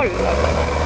ある